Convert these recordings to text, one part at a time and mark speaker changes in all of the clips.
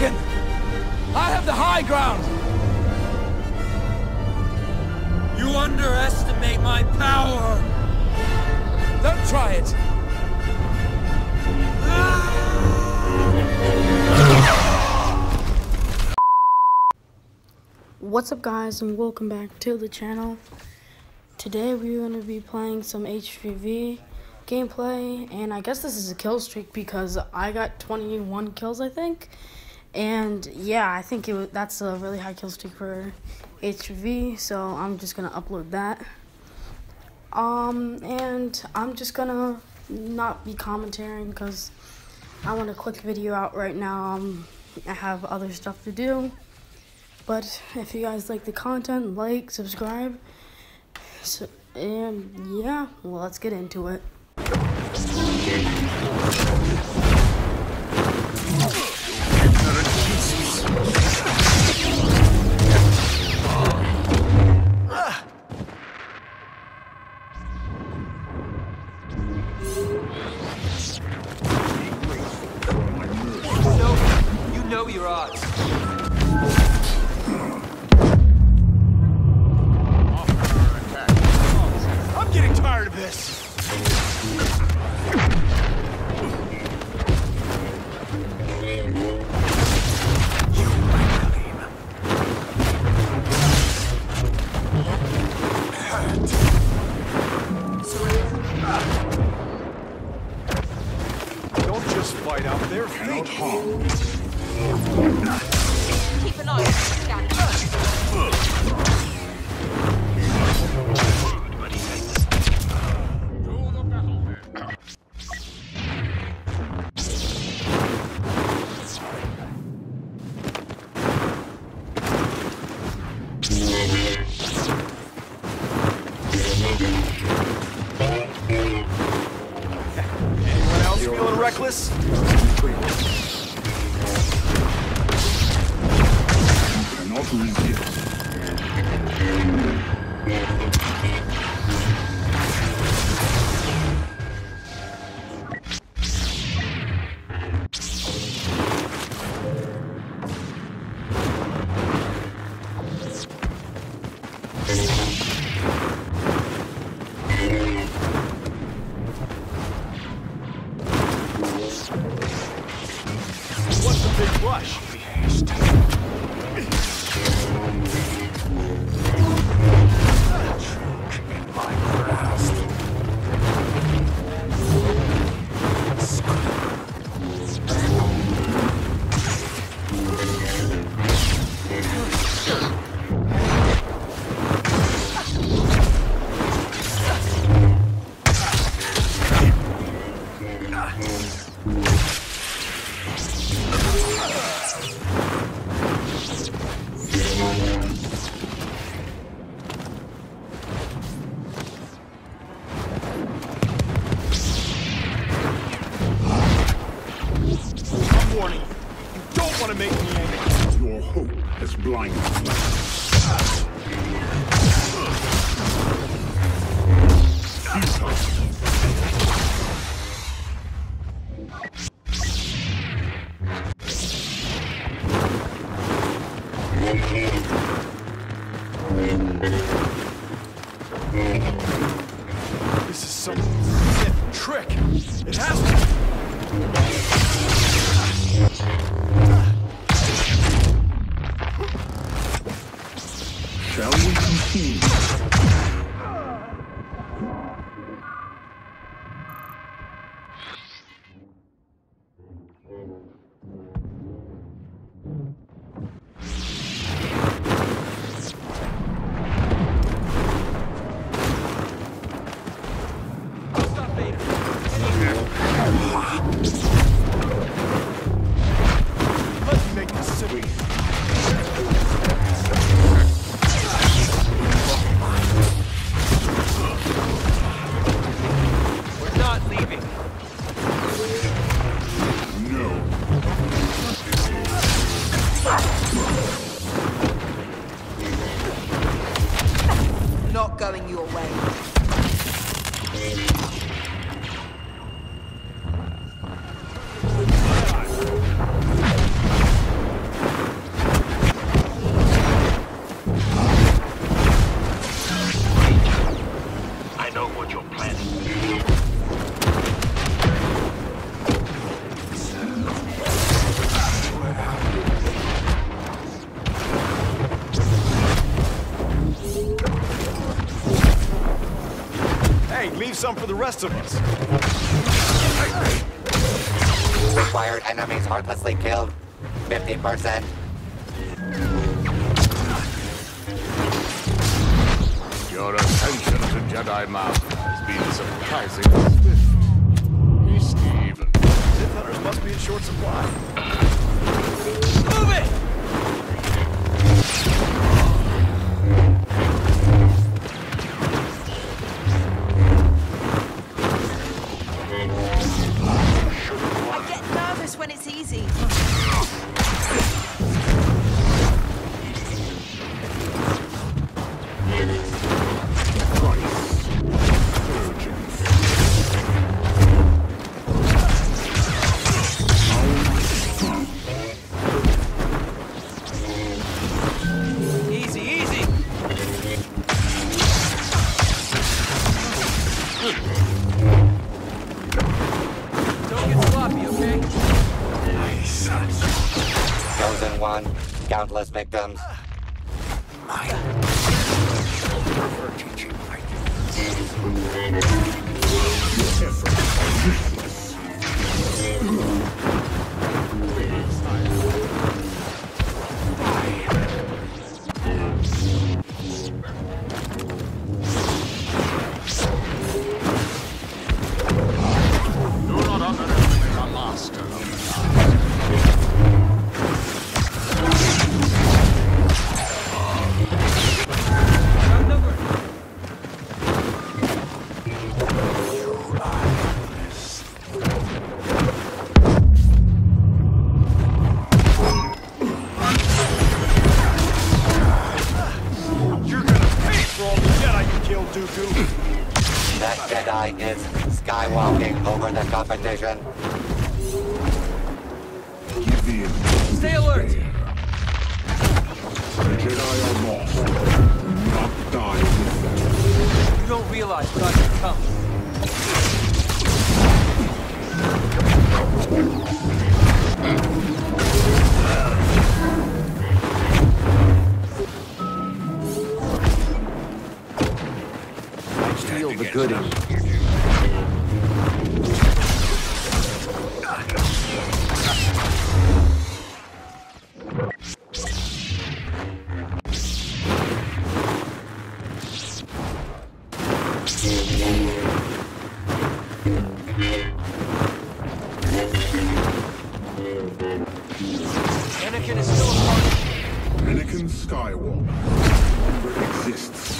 Speaker 1: I have the high ground!
Speaker 2: You underestimate my power!
Speaker 1: Don't try it!
Speaker 3: What's up guys and welcome back to the channel. Today we're going to be playing some HVV gameplay and I guess this is a kill streak because I got 21 kills I think. And yeah, I think it, that's a really high kill streak for HVV so I'm just to upload that. Um, and I'm just to not be commentating because I want a quick video out right now. Um, I have other stuff to do. But if you guys like the content, like, subscribe. So, and yeah, well, let's get into it.
Speaker 2: You know your odds.
Speaker 4: Keep an eye.
Speaker 1: Anyone else feeling reckless? What's the
Speaker 5: blinded you.
Speaker 1: This is some trick. It has to. Some for the rest of us.
Speaker 6: Required enemies heartlessly killed. 50%.
Speaker 5: Your attention to Jedi Master has been surprisingly swift. East even.
Speaker 1: Sith hunters must be in short supply.
Speaker 2: Move it!
Speaker 6: One. Countless victims.
Speaker 5: Do
Speaker 6: That Jedi is skywalking over the competition.
Speaker 2: Stay alert!
Speaker 5: The Jedi are lost. Do not die with them.
Speaker 2: You don't realize what I've. Anakin is still a part of
Speaker 5: Anakin Skywalker exists.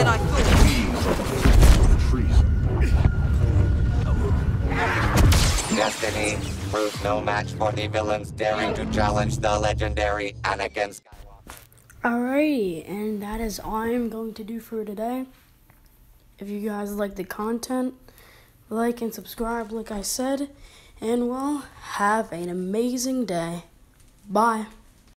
Speaker 4: Than I thought.
Speaker 5: Treason.
Speaker 6: Destiny proves no match for the villains daring to challenge the legendary Anakin Skywalker.
Speaker 3: Alrighty, and that is all I'm going to do for today. If you guys like the content, like and subscribe, like I said, and well, have an amazing day. Bye.